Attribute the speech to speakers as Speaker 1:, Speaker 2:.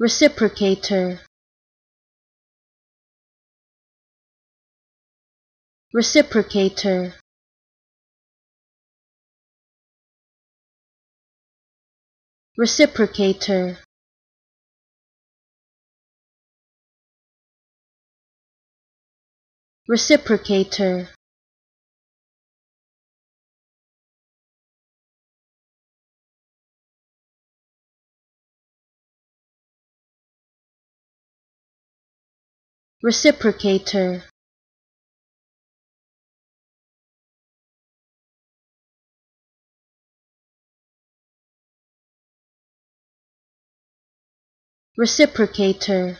Speaker 1: reciprocator. Reciprocator. Reciprocator. Reciprocator reciprocator. Reciprocator